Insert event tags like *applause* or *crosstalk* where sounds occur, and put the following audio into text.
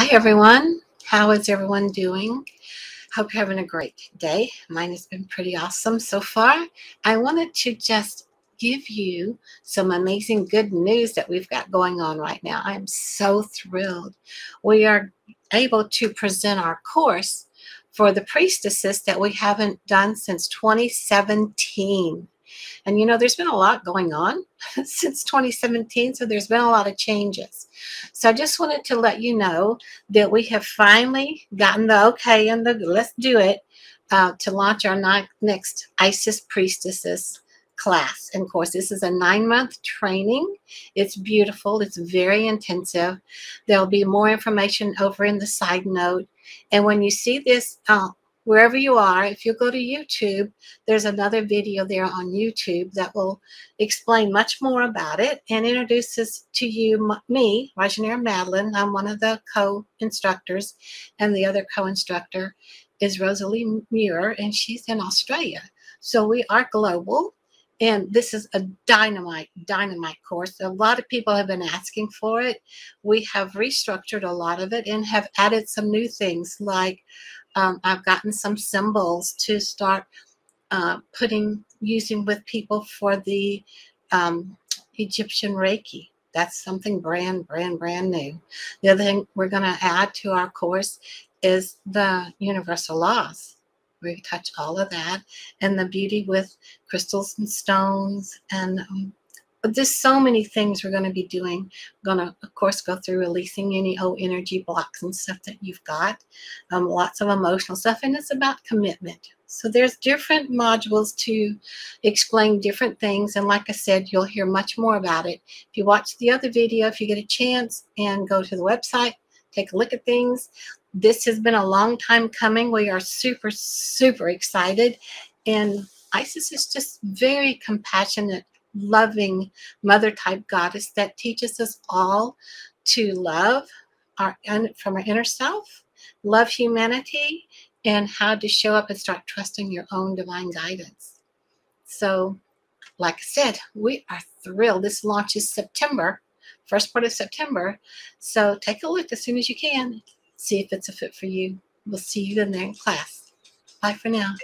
Hi, everyone. How is everyone doing? Hope you're having a great day. Mine has been pretty awesome so far. I wanted to just give you some amazing good news that we've got going on right now. I'm so thrilled. We are able to present our course for the priestesses that we haven't done since 2017. And you know, there's been a lot going on *laughs* since 2017, so there's been a lot of changes. So I just wanted to let you know that we have finally gotten the okay and the let's do it uh, to launch our next Isis Priestesses class. And of course, this is a nine month training. It's beautiful, it's very intensive. There'll be more information over in the side note. And when you see this uh, wherever you are, if you go to YouTube, there's another video there on YouTube that will explain much more about it and introduces to you me, Rajanier Madeline. I'm one of the co-instructors, and the other co-instructor is Rosalie Muir, and she's in Australia. So we are global. And this is a dynamite, dynamite course. A lot of people have been asking for it. We have restructured a lot of it and have added some new things like um, I've gotten some symbols to start uh, putting, using with people for the um, Egyptian Reiki. That's something brand, brand, brand new. The other thing we're going to add to our course is the universal laws. We touch all of that and the beauty with crystals and stones and um, but there's so many things we're going to be doing. We're going to, of course, go through releasing any old energy blocks and stuff that you've got. Um, lots of emotional stuff, and it's about commitment. So there's different modules to explain different things. And like I said, you'll hear much more about it. If you watch the other video, if you get a chance and go to the website, take a look at things. This has been a long time coming. We are super, super excited. And Isis is just very compassionate loving mother type goddess that teaches us all to love our from our inner self, love humanity, and how to show up and start trusting your own divine guidance. So, like I said, we are thrilled. This launches September, first part of September. So take a look as soon as you can. See if it's a fit for you. We'll see you in there in class. Bye for now.